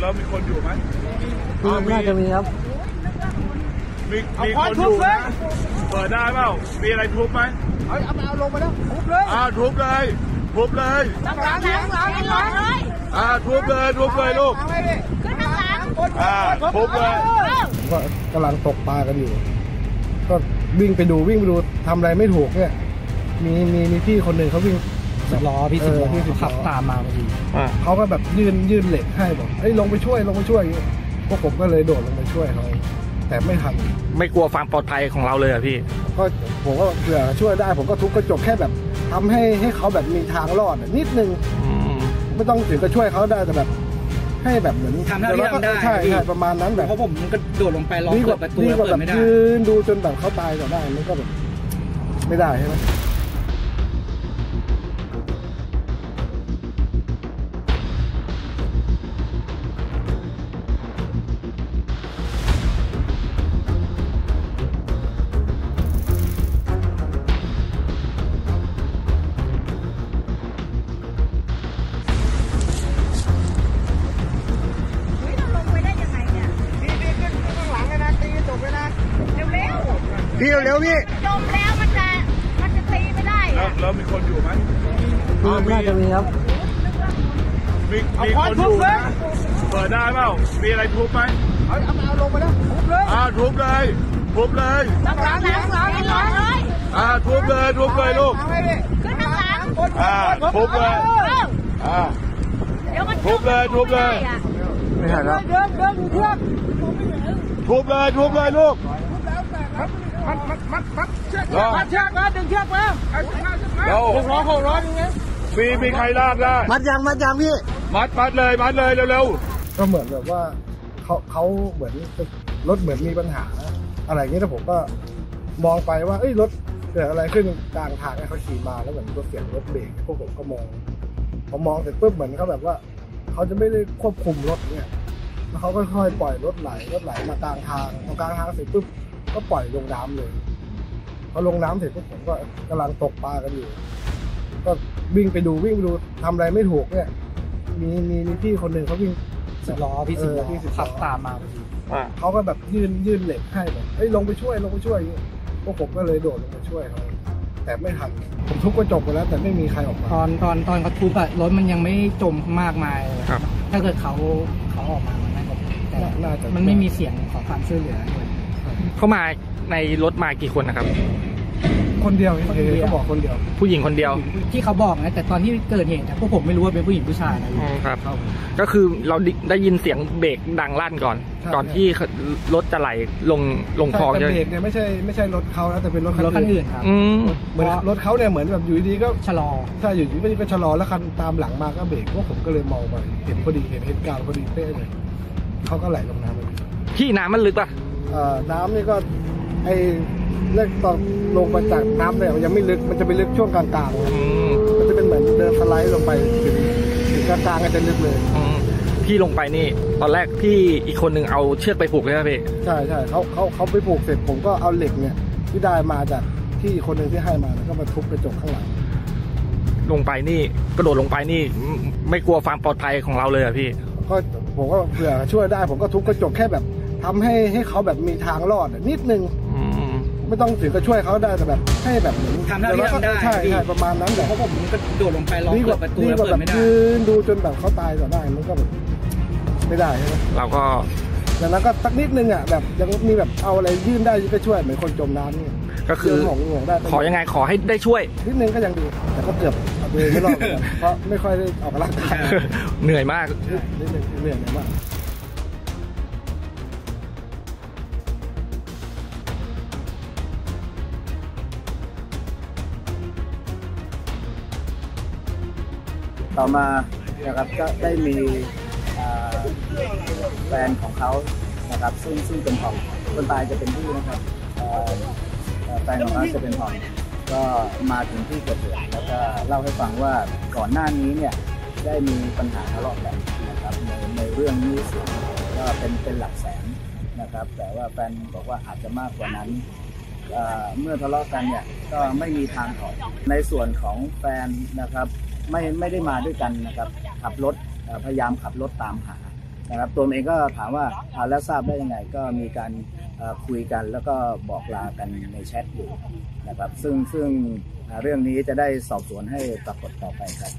แล้วมีคนอยู่ไหมมีน่าจะมีครับ มีมีคนอยู่นะเปิดได้เปล่า มีอะไรทุบไหมเอาเอาเอาลงไปแล้วทุบเลยอ่าทุบเลยทุบเลยหลังหลังหลังหลังหลังเลยอ่าทุบเลยทุบเลยลูกเอาไปดิขึ้นข้างหลังอ่าทุบเลยก็กำลังตกปลากันอยู่ ก็วิ่งไปดูวิ่งไปดูทำอะไรไม่ถูกเนี่ยมีมีมีพี่คนหนึ่งเขาวิ่ง สิบล้อพี่สิบล้เออพี่สิบล้อขับตามมาพอดีอ่าเขาก็แบบยื่นยื่นเหล็กให้บอกเอ้ยลงไปช่วยลงไปช่วยอย่างงี้พวกผมก็เลยโดดลงไปช่วยเขาแต่ไม่ทันไม่กลัวความปลอดภัยของเราเลยเหรอะพี่ ก็ผมก็เผื่อช่วยได้ ผมก็ทุบกระจกแค่แบบทำให้ให้เขาแบบมีทางรอดอะนิดนึงอืมไม่ต้องถึงกับช่วยเขาได้แต่แบบ ให้แบบเหมือนทำเท่าที่ทำได้ใช่พี่ใช่ประมาณนั้นแบบเพราะผมก็โดดลงไปล็อกดีกเปิว่าดประตูดีแล้วกว่าเปิแบดบไม่ได้ยืนดูจนแบบเขาตายต่อได้มันก็แบบ ไม่ได้ใช่ไหม พี่เร็วๆพี่ๆจมแล้วมันจะมันจะตีไม่ได้แล้วอะแล้วมีคนอยู่ไหมมีน่าจะมีครับ มีมีคนอยู่นะเปิดได้เปล่ามีอะไรทุบไหมเอาเอาเอาลงไปแล้วทุบเลยอ่าทุบเลยทุบเลยหลังหลังหลังหลังหลังเลยอ่าทุบเลยทุบเลยลูกเอาไปดิขึ้นข้างหลังอ่าทุบเลยเอออ่าเดี๋ยวมันทุบเลยทุบเลยไม่ได้อะไม่ใช่แล้วเดินเดินอยู่เทือกทุบเลยทุบเลยลูกมัดมัดมัดมัดเชือกรอ มัดเชือกมาดึงเชือกมาเอาเชือกมาเชือกมาเราหกร้อยหกร้อยยังไงมีมีใครลากได้มัดยังมัดยังพี่ มัดมัดเลยมัดเลยเร็วก็เหมือนแบบว่าเขาเขาเหมือนรถเหมือนมีปัญหา อะไรอย่างเงี้ยแต่ผมก็มองไปว่าเอ้ยรถเกิดอะไรขึ้นกลางทางให้เขาขี่มาแล้วเหมือนรถเสียงรถเบรกพวกผมก็มองพอมองเสร็จปุ๊บเหมือนเขาแบบว่าเขาจะไม่ได้ควบคุมรถเนี่ยแล้วเขาก็ค่อยๆปล่อยรถไหลรถไหลมากลางทางพอกลางทางเสร็จปุ๊บ ก็ปล่อยลงน้ำเลยพอลงน้ำเสร็จปุ๊บผมก็กำลังตกปลากันอยู่ ก็วิ่งไปดูวิ่งไปดูทำอะไรไม่ถูกเนี่ย มีมีมีพี่คนหนึ่งเขาวิ่งสิบล้อพี่สิบล้อเออพี่สิบล้อขับตามมาพอดีๆอ่าเขาก็แบบยื่นยื่นเหล็กให้แบบเฮ้ยลงไปช่วยลงไปช่วยอย่างงี้พวกผมก็เลยโดดลงไปช่วยเขาแต่ไม่ทันผมทุบกระจกไปแล้วแต่ไม่มีใครออกมาตอนตอนตอนเขาทุบอะรถมันยังไม่จมมากมายครับถ้าเกิดเขาเขาออกมามันน่าจะแต่น่าน่าจะมันไม่มีเสียงขอความช่วยเหลือด้วย เข้ามาในรถมากี่คนนะครับ คนเดียวคนเดียว เขาบอกคนเดียว ผู้หญิงคนเดียว ที่เขาบอกนะแต่ตอนที่เกิดเหตุอะพวกผมไม่รู้ว่าเป็นผู้หญิงผู้ชายนะอืมครับก็คือเราได้ได้ยินเสียงเบรกดังลั่นก่อน ใช่ ก่อนที่รถจะไหลลงลงคลองใช่แต่ใช่ไหมเบรกเนี่ยไม่ใช่ไม่ใช่รถเขานะแต่เป็นรถรถคันอื่นครับ อืมเหมือนรถเขาเนี่ยเหมือนแบบอยู่ดีๆก็ชะลอใช่อยู่ดีๆก็ชะลอแล้วคันตามหลังมาก็เบรกพวกผมก็เลยมองไปเห็นพอดีเห็นเหตุการณ์พอดีเป๊ะเลยเขาก็ไหลลงน้ำไปพี่น้ำมันลึกป่ะเอ่อ น้ำนี่ก็ไอเลือกตอนลงมาจากน้ำเนี่ยมันยังไม่ลึกมันจะไปลึกช่วงกลางๆนะอืมมันจะเป็นเหมือนเดินสไลด์ลงไปถึงถึงกลางๆก็จะลึกเลยอืมพี่ลงไปนี่ ตอนแรกพี่อีกคนหนึ่งเอาเชือกไปผูกเลยนะพี่ใช่ใช่เขาเขาเขาไปผูกเสร็จผมก็เอาเหล็กเนี่ย ที่ได้มาจากที่คนหนึ่งที่ให้มาแล้วก็มาทุบกระจกข้างหลังลงไปนี่กระโดดลงไปนี่ไม่ไม่กลัวความปลอดภัยของเราเลยเหรอะพี่ก็ผมก็เผื่อช่วยได้ผมก็ทุบกระจกแค่แบบ ทำให้ให้เขาแบบมีทางรอดอะนิดนึงอืมไม่ต้องถึงกับช่วยเขาได้แต่แบบให้แบบเหมือนทำเท่าที่ทำได้ใช่พี่ใช่ประมาณนั้นแหละเพราะผมก็โดดลงไปล็อกดีกเปิว่าดประตูดีแล้วกว่าเปิแบดบไม่ได้ยืนดูจนแบบเขาตายต่อได้มันก็แบบไม่ได้ใช่ไหมเราก็ดังนั้นก็สักนิดนึงอะแบบยังมีแบบเอาอะไรยื่นได้ก็ช่วยเหมือนคนจมน้ำนี่ก็คือเรื่องของห่วงได้ขอยังไงขอให้ได้ช่วย นิดนึงก็ยังดี แต่ก็เกือบเอาตัวเองไม่รอดเหมือนกันเพราะไม่ค่อยได้ออกกำลังกายเหนื่อยมากนิดนึงเหนื่อยมาก ต่อมานะครับก็ได้มีแฟนของเขานะครับซึ่งซึ่งเป็นทอมคนตายจะเป็นพี่นะครับเอ่อเอ่อแฟนของเขาจะเป็นทอมก็มาถึงที่เกิดเหตุแล้วก็เล่าให้ฟังว่าก่อนหน้านี้เนี่ยได้มีปัญหาทะเลาะกันนะครับในในเรื่องนี้สิก็เป็นเป็นหลักแสนนะครับ แต่ว่าแฟนบอกว่าอาจจะมากกว่านั้นเอ่อเมื่อทะเลาะกันเนี่ยก็ไม่มีทางออกในส่วนของแฟนนะครับ ไม่ไม่ได้มาด้วยกันนะครับ ขับรถพยายามขับรถตามหานะครับตัวเองก็ถามว่าเอาแล้วทราบได้ยังไงก็มีการคุยกันแล้วก็บอกลากันในแชทอยู่นะครับ ซึ่งซึ่งเรื่องนี้จะได้สอบสวนให้ปรากฏต่อไปครับ